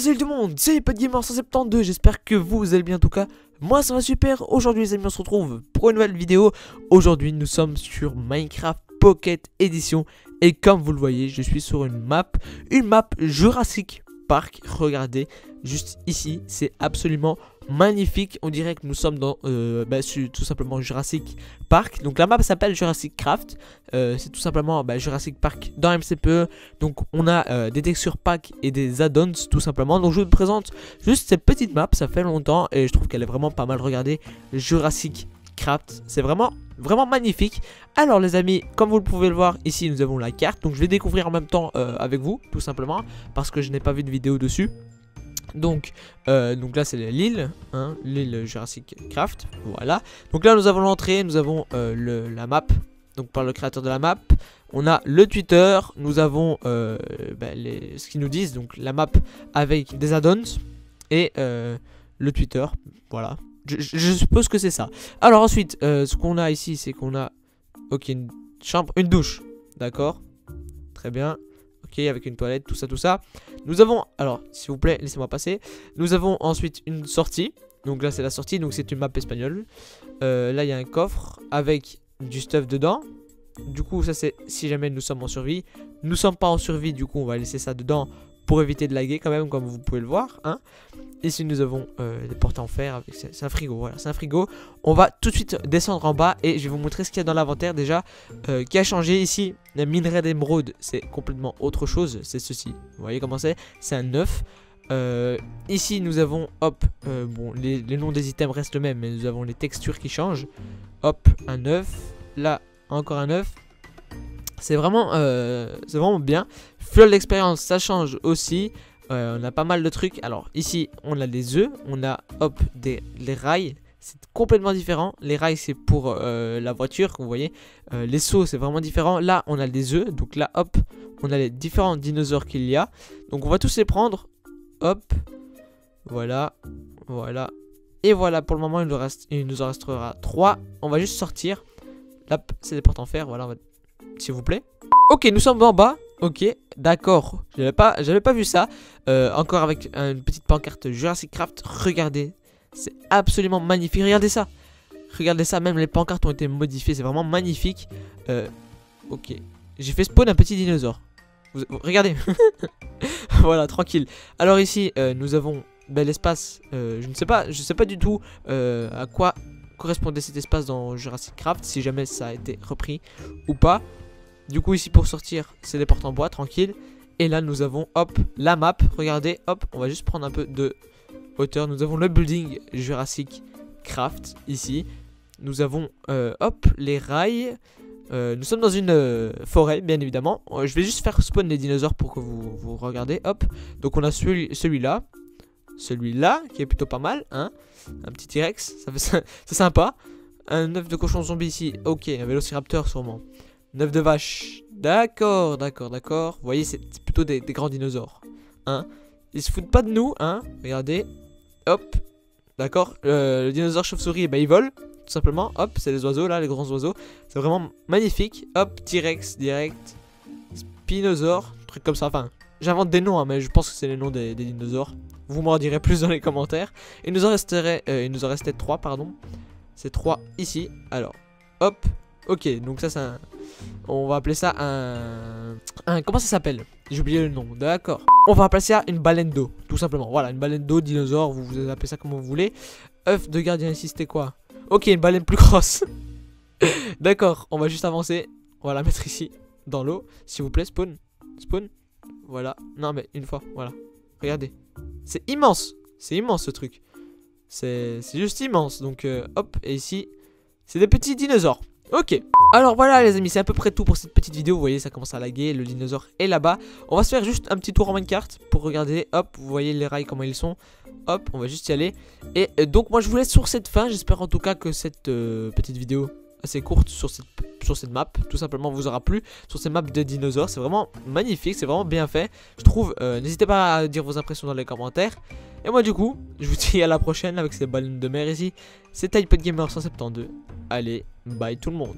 Salut tout le monde, c'est Pas de Gamer 172, j'espère que vous allez bien en tout cas. Moi ça va super, aujourd'hui les amis on se retrouve pour une nouvelle vidéo. Aujourd'hui nous sommes sur Minecraft Pocket Edition et comme vous le voyez je suis sur une map, une map Jurassic Park. Regardez, juste ici, c'est absolument magnifique. On dirait que nous sommes dans euh, bah, tout simplement Jurassic Park. Donc la map s'appelle Jurassic Craft. Euh, c'est tout simplement bah, Jurassic Park dans MCPE. Donc on a euh, des textures pack et des add-ons tout simplement. Donc je vous présente juste cette petite map. Ça fait longtemps et je trouve qu'elle est vraiment pas mal. Regardez Jurassic Craft. C'est vraiment vraiment magnifique. Alors les amis, comme vous le pouvez le voir, ici nous avons la carte. Donc je vais découvrir en même temps avec vous, tout simplement, parce que je n'ai pas vu de vidéo dessus. Donc, euh, donc là c'est l'île, hein, l'île Jurassic Craft, voilà. Donc là nous avons l'entrée, nous avons euh, la map, donc par le créateur de la map. On a le Twitter, nous avons euh, les, ce qu'ils nous disent, donc la map avec des add-ons et le Twitter, voilà. Je, suppose que c'est ça. Alors ensuite, ce qu'on a ici, c'est qu'on a, ok, une chambre, une douche, d'accord Très bien. Avec une toilette, tout ça, tout ça. Nous avons, alors, s'il vous plaît, laissez-moi passer. Nous avons ensuite une sortie. Donc là, c'est la sortie, donc c'est une map espagnole. Euh, là, il y a un coffre avec du stuff dedans. Du coup, ça c'est si jamais nous sommes en survie. Nous sommes pas en survie, du coup, on va laisser ça dedans pour éviter de laguer quand même, comme vous pouvez le voir. Hein. Ici, nous avons euh, des portes en fer. C'est un frigo, voilà, c'est un frigo. On va tout de suite descendre en bas et je vais vous montrer ce qu'il y a dans l'inventaire déjà euh, qui a changé ici. La minerai d'émeraude, c'est complètement autre chose. C'est ceci. Vous voyez comment c'est? C'est un 9. Euh, ici, nous avons, hop, bon, les, les, noms des items restent le même, mais nous avons les textures qui changent. Hop, un 9. Là, encore un 9. C'est vraiment, c'est vraiment bien. Flow d'expérience, ça change aussi. Euh, on a pas mal de trucs. Alors ici, on a des œufs. On a, hop, des, les rails. C'est complètement différent. Les rails, c'est pour euh, la voiture, vous voyez. Euh, les sauts, c'est vraiment différent. Là, on a des œufs. Donc là, hop, on a les différents dinosaures qu'il y a. Donc on va tous les prendre. Hop. Voilà. Voilà. Et voilà, pour le moment, il nous, en restera 3. On va juste sortir. Hop, c'est des portes en fer. Voilà, s'il vous plaît. Ok, nous sommes en bas. Ok, d'accord. J'avais pas, j'avais pas vu ça. Euh, encore avec une petite pancarte Jurassic Craft. Regardez, c'est absolument magnifique. Regardez ça. Regardez ça, même les pancartes ont été modifiées. C'est vraiment magnifique. Euh, ok, j'ai fait spawn un petit dinosaure. regardez. voilà, tranquille. Alors ici, euh, nous avons bel espace. je ne sais pas, je sais pas du tout à quoi correspondait cet espace dans Jurassic Craft. Si jamais ça a été repris ou pas. Du coup, ici pour sortir, c'est des portes en bois, tranquille. Et là, nous avons, hop, la map. Regardez, hop, on va juste prendre un peu de hauteur. Nous avons le building Jurassic Craft, ici. Nous avons, euh, hop, les rails. Euh, nous sommes dans une euh, forêt, bien évidemment. je vais juste faire spawn les dinosaures pour que vous, vous regardez. Hop. Donc on a celui-là. celui-là, qui est plutôt pas mal. Hein un petit T-Rex, ça fait c'est sympa. Un œuf de cochon zombie ici. Ok, un vélociraptor sûrement. 9 de vache. D'accord, d'accord, d'accord. Vous voyez, c'est plutôt des, grands dinosaures. Hein Ils se foutent pas de nous, hein Regardez. Hop. D'accord. le dinosaure chauve-souris, bah, il vole. Tout simplement. Hop, c'est les oiseaux, là, les grands oiseaux. C'est vraiment magnifique. Hop, T-Rex, direct. Spinosaure. Truc comme ça. Enfin, j'invente des noms, hein, mais je pense que c'est les noms des, dinosaures. Vous m'en direz plus dans les commentaires. Il nous en resterait, euh, il nous en restait 3, pardon. C'est 3 ici. Alors, hop. Ok, donc ça c'est un, on va appeler ça un... un comment ça s'appelle? J'ai oublié le nom, d'accord. On va appeler ça une baleine d'eau, tout simplement. Voilà, une baleine d'eau, dinosaure, vous, vous appelez ça comme vous voulez. œuf de gardien ici, c'était quoi? Ok, une baleine plus grosse. d'accord, on va juste avancer. On va la mettre ici, dans l'eau. S'il vous plaît, spawn. Spawn. Voilà. Non, mais une fois, voilà. Regardez. C'est immense. C'est immense ce truc. C'est juste immense. Donc, euh, hop, et ici, c'est des petits dinosaures. Ok. Alors voilà les amis, c'est à peu près tout pour cette petite vidéo. Vous voyez, ça commence à laguer, le dinosaure est là-bas. On va se faire juste un petit tour en minecart pour regarder. Hop, vous voyez les rails comment ils sont. Hop, on va juste y aller. Et donc moi je vous laisse sur cette fin. J'espère en tout cas que cette euh, petite vidéo assez courte sur cette, sur cette map, tout simplement vous aura plu. Sur cette map de dinosaures, c'est vraiment magnifique, c'est vraiment bien fait. Je trouve, euh, n'hésitez pas à dire vos impressions dans les commentaires. Et moi du coup, je vous dis à la prochaine avec ces ballons de mer ici. C'était Gamer 172. Allez, bye tout le monde.